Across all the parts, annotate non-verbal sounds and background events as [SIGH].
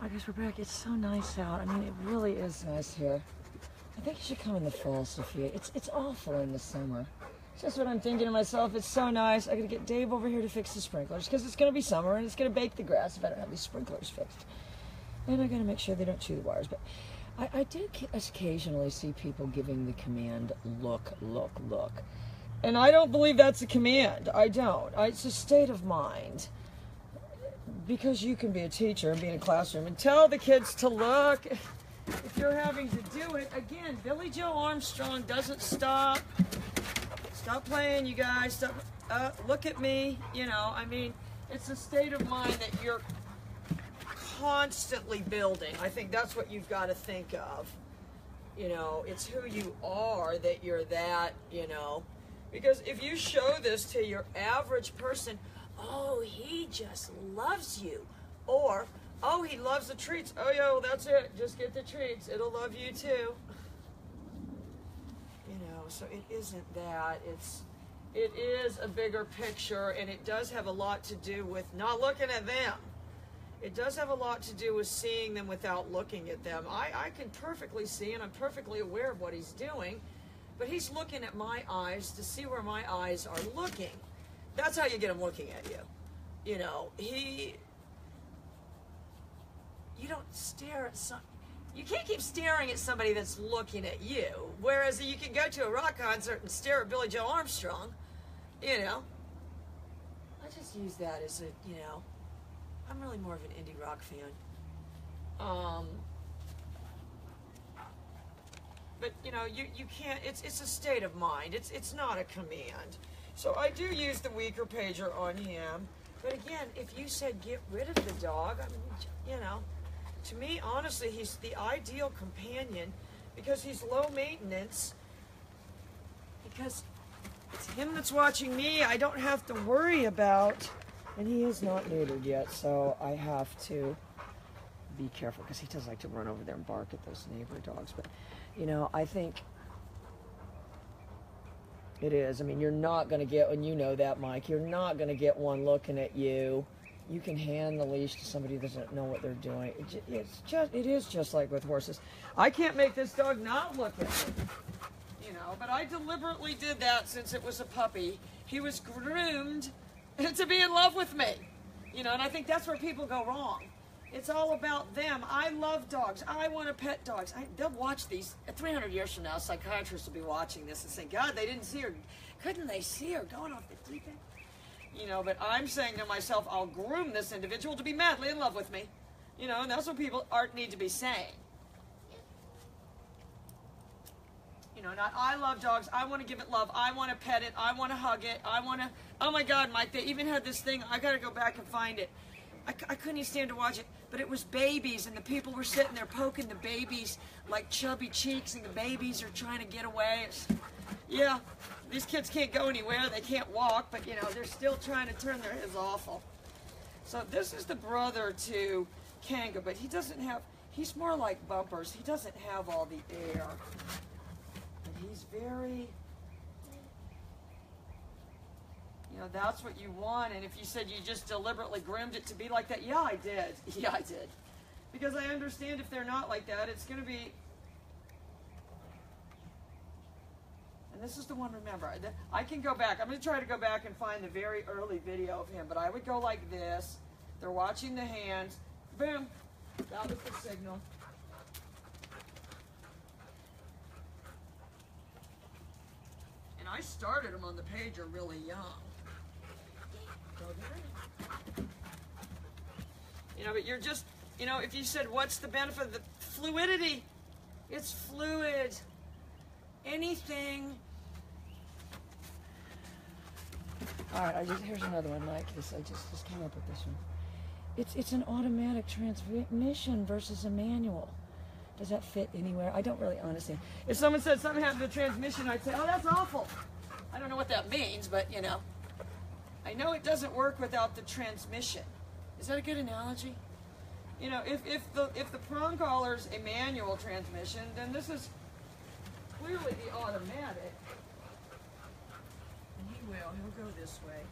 I guess we're back. It's so nice out. I mean, it really is nice here. I think you should come in the fall, Sophia. It's it's awful in the summer. It's just what I'm thinking to myself. It's so nice. I gotta get Dave over here to fix the sprinklers because it's gonna be summer and it's gonna bake the grass if I don't have these sprinklers fixed. And I gotta make sure they don't chew the wires. But I, I did occasionally see people giving the command, "Look, look, look," and I don't believe that's a command. I don't. I, it's a state of mind because you can be a teacher and be in a classroom and tell the kids to look. If you're having to do it, again, Billie Joe Armstrong doesn't stop. Stop playing, you guys. Stop. Uh, look at me. You know, I mean, it's a state of mind that you're constantly building. I think that's what you've got to think of. You know, it's who you are that you're that, you know. Because if you show this to your average person, oh, he just loves you. Or, oh, he loves the treats. Oh, yo, that's it. Just get the treats. It'll love you too. You know, so it isn't that. It's, it is a bigger picture and it does have a lot to do with not looking at them. It does have a lot to do with seeing them without looking at them. I, I can perfectly see and I'm perfectly aware of what he's doing, but he's looking at my eyes to see where my eyes are looking. That's how you get him looking at you. You know, he. You don't stare at some. You can't keep staring at somebody that's looking at you. Whereas you can go to a rock concert and stare at Billie Joe Armstrong. You know. I just use that as a, you know. I'm really more of an indie rock fan. Um, but you know, you, you can't. It's it's a state of mind. It's it's not a command. So I do use the weaker pager on him. But again, if you said get rid of the dog, I mean, you know, to me, honestly, he's the ideal companion because he's low maintenance. Because it's him that's watching me. I don't have to worry about, and he is not neutered yet, so I have to be careful because he does like to run over there and bark at those neighbor dogs. But, you know, I think it is. I mean, you're not going to get, and you know that, Mike, you're not going to get one looking at you. You can hand the leash to somebody who doesn't know what they're doing. It's just, it is just like with horses. I can't make this dog not look at me, you know, but I deliberately did that since it was a puppy. He was groomed [LAUGHS] to be in love with me, you know, and I think that's where people go wrong. It's all about them. I love dogs. I want to pet dogs. I, they'll watch these. 300 years from now, psychiatrists will be watching this and saying, God, they didn't see her. Couldn't they see her going off the deep end? You know, but I'm saying to myself, I'll groom this individual to be madly in love with me. You know, and that's what people art need to be saying. You know, not I love dogs. I want to give it love. I want to pet it. I want to hug it. I want to. Oh my God, Mike! They even had this thing. I got to go back and find it. I, I couldn't even stand to watch it but it was babies, and the people were sitting there poking the babies like chubby cheeks, and the babies are trying to get away. It's, yeah, these kids can't go anywhere, they can't walk, but you know, they're still trying to turn their heads awful. So this is the brother to Kanga, but he doesn't have, he's more like Bumpers. He doesn't have all the air. But he's very, know, that's what you want. And if you said you just deliberately groomed it to be like that, yeah, I did. [LAUGHS] Yeah, I did. Because I understand if they're not like that, it's going to be. And this is the one, remember, I can go back. I'm going to try to go back and find the very early video of him. But I would go like this. They're watching the hands. Boom. That was the signal. And I started him on the pager really young. You know, but you're just, you know, if you said, what's the benefit of the fluidity? It's fluid. Anything. All right, I just, here's another one like this. I just, just came up with this one. It's, it's an automatic transmission versus a manual. Does that fit anywhere? I don't really honestly. If someone said something happened to the transmission, I'd say, oh, that's awful. I don't know what that means, but you know. I know it doesn't work without the transmission. Is that a good analogy? You know, if, if the if the prong collar's a manual transmission, then this is clearly the automatic. And he will, he'll go this way.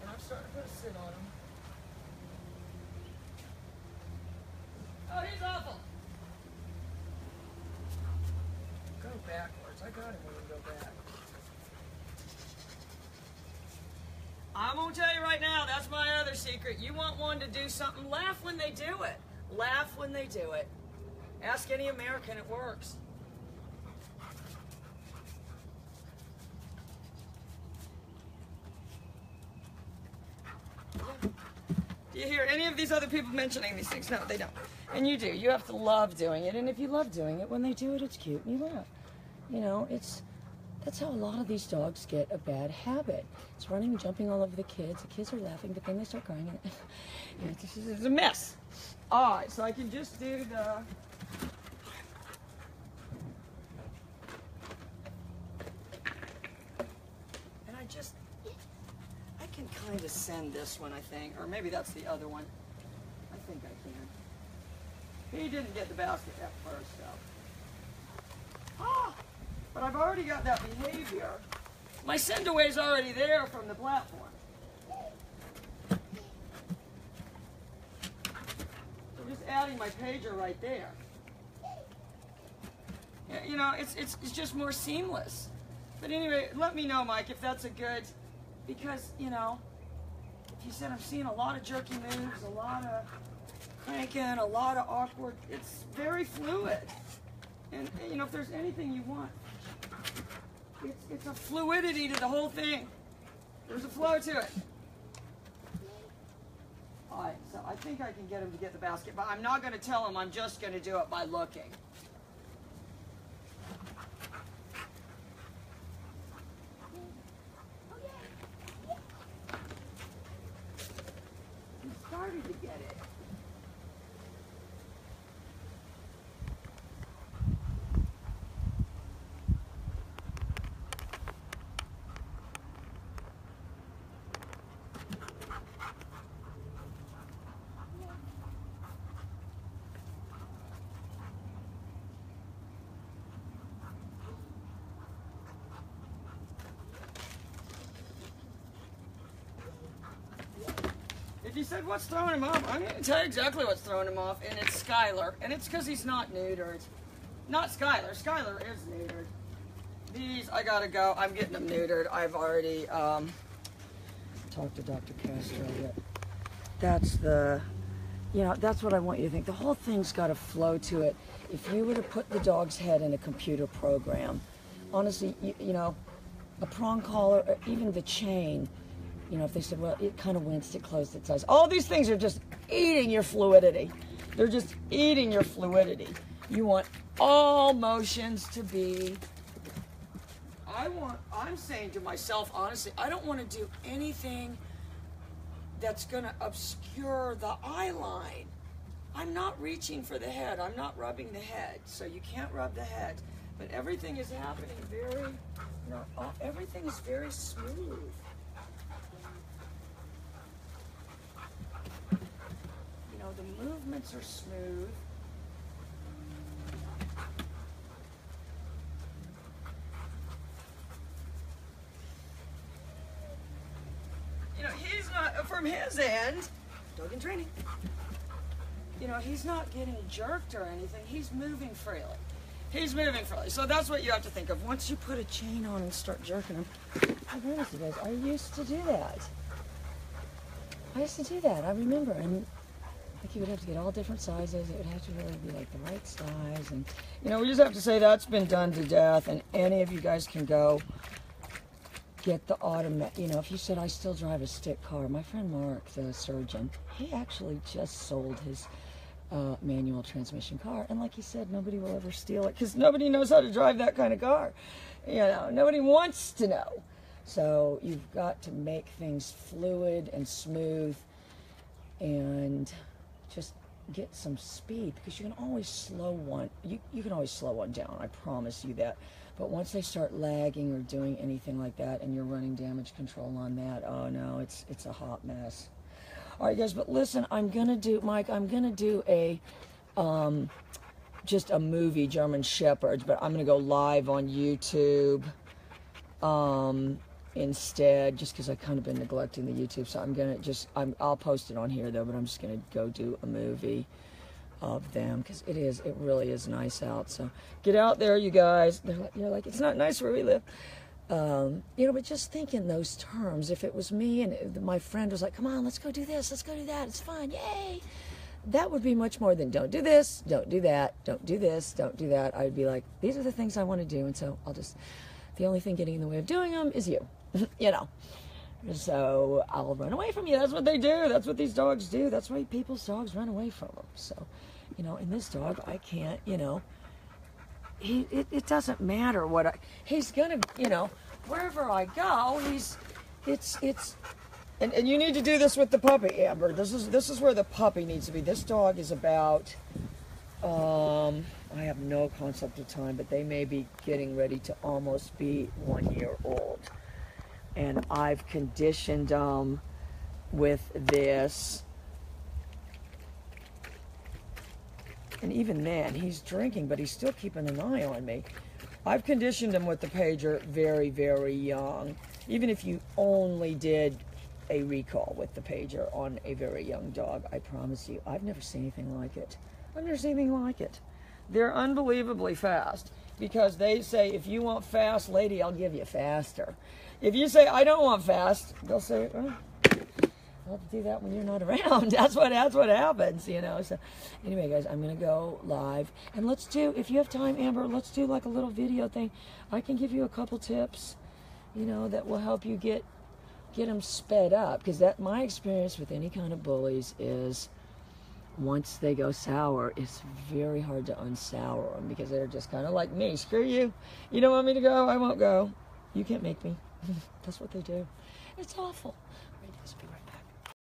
And I'm starting to put a sit on him. Oh, he's awful. Go backwards. I I'm gonna tell you right now, that's my other secret. You want one to do something, laugh when they do it. Laugh when they do it. Ask any American, it works. Do you hear any of these other people mentioning these things? No, they don't. And you do. You have to love doing it. And if you love doing it, when they do it, it's cute and you laugh. You know, it's that's how a lot of these dogs get a bad habit. It's running, jumping all over the kids. The kids are laughing, but then they start crying, [LAUGHS] and it's, a mess. All right, so I can just do the. And I just, I can kind of send this one, I think, or maybe that's the other one. I think I can. He didn't get the basket at first, though. But I've already got that behavior. My send away's already there from the platform. So I'm just adding my pager right there. You know, it's, it's, it's just more seamless. But anyway, let me know, Mike, if that's a good, because, you know, if you said I'm seeing a lot of jerky moves, a lot of cranking, a lot of awkward, it's very fluid. And, you know, if there's anything you want, it's, it's a fluidity to the whole thing. There's a flow to it. All right, so I think I can get him to get the basket, but I'm not going to tell him. I'm just going to do it by looking. If you said what's throwing him off, I'm going to tell you exactly what's throwing him off, and it's Skylar, and it's because he's not neutered. Not Skylar. Skylar is neutered. These, I gotta go. I'm getting them neutered. I've already um, talked to Dr. Castro. That's the, you know, that's what I want you to think. The whole thing's got a flow to it. If you were to put the dog's head in a computer program, honestly, you, you know, a prong collar, or even the chain, you know, if they said, well, it kind of winced, it closed its eyes. All these things are just eating your fluidity. They're just eating your fluidity. You want all motions to be. I want, I'm saying to myself, honestly, I don't want to do anything that's going to obscure the eye line. I'm not reaching for the head. I'm not rubbing the head. So you can't rub the head. But everything is happening very, you know, uh, everything is very smooth. You know, the movements are smooth. You know, he's not, from his end, dog in training, you know, he's not getting jerked or anything. He's moving freely. He's moving freely. So that's what you have to think of. Once you put a chain on and start jerking him, I promise you guys, I used to do that. I used to do that. I remember, and you would have to get all different sizes. It would have to really be like the right size, and you know, we just have to say that's been done to death. And any of you guys can go get the automatic. You know, if you said I still drive a stick car, my friend Mark, the surgeon, he actually just sold his uh, manual transmission car, and like he said, nobody will ever steal it because nobody knows how to drive that kind of car. You know, nobody wants to know. So you've got to make things fluid and smooth and just get some speed because you can always slow one you, you can always slow one down i promise you that. But once they start lagging or doing anything like that and you're running damage control on that oh no it's it's a hot mess. All right guys but listen i'm gonna do mike i'm gonna do a um just a movie german shepherds but i'm gonna go live on youtube. Um instead, just because I kind of been neglecting the YouTube. So I'm gonna just I'm I'll post it on here though, but I'm just gonna go do a movie of them because it is it really is nice out. So get out there, you guys. They're like, you're like it's not nice where we live. Um, you know, but just think in those terms. If it was me and it, my friend was like, "Come on, let's go do this, let's go do that. It's fun, yay!" That would be much more than "Don't do this, don't do that, don't do this, don't do that." I would be like, "These are the things I want to do," and so I'll just. The only thing getting in the way of doing them is you, [LAUGHS] you know. So I'll run away from you. That's what they do. That's what these dogs do. That's why people's dogs run away from them. So, you know, in this dog, I can't, you know, he, it, it doesn't matter what I, he's gonna, you know, wherever I go, he's, it's, it's, and, and you need to do this with the puppy, Amber. This is, this is where the puppy needs to be. This dog is about, um, I have no concept of time, but they may be getting ready to almost be one year old. And I've conditioned them with this And even then, he's drinking, but he's still keeping an eye on me. I've conditioned him with the pager very, very young. Even if you only did a recall with the pager on a very young dog, I promise you, I've never seen anything like it. I've never seen anything like it. They're unbelievably fast because they say, if you want fast, lady, I'll give you faster. If you say, I don't want fast, they'll say, oh, I'll do that when you're not [LAUGHS] around. That's what that's what happens, you know. So anyway, guys, I'm gonna go live and let's do if you have time, Amber, let's do like a little video thing. I can give you a couple tips, you know, that will help you get get them sped up because that my experience with any kind of bullies is once they go sour, it's very hard to unsour them because they're just kind of like me. Screw you. You don't want me to go, I won't go. You can't make me. [LAUGHS] That's what they do. It's awful.